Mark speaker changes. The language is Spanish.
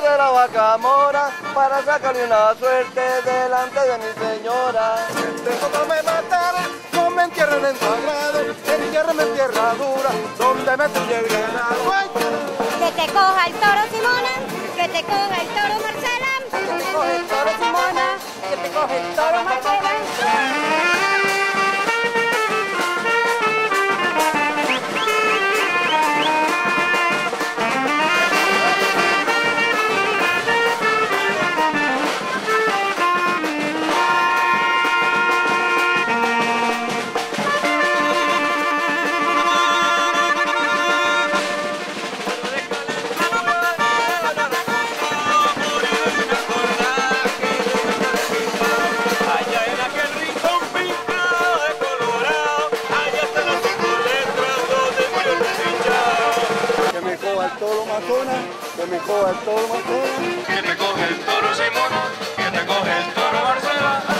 Speaker 1: de la vaca mora para sacarle una suerte delante de mi señora.
Speaker 2: Me mataron, no me entierren en sagrado, entierren en tierra dura, donde me tuye el ganado. ¡Ay!
Speaker 3: Que te coja el toro Simona, que te coja el toro Marcela, que te coja el toro Bartolo Matona, que me coja el toro
Speaker 4: Matona.
Speaker 2: Que te coge el toro Simón, que te coge el toro
Speaker 4: Barcelona.